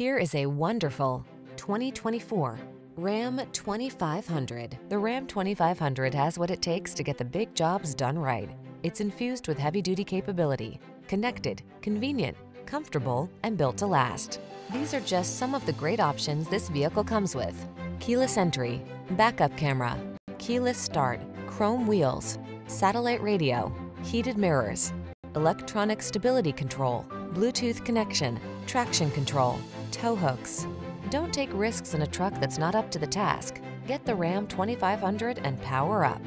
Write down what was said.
Here is a wonderful 2024 Ram 2500. The Ram 2500 has what it takes to get the big jobs done right. It's infused with heavy-duty capability, connected, convenient, comfortable, and built to last. These are just some of the great options this vehicle comes with. Keyless entry, backup camera, keyless start, chrome wheels, satellite radio, heated mirrors, electronic stability control, Bluetooth connection, traction control, tow hooks. Don't take risks in a truck that's not up to the task. Get the Ram 2500 and power up.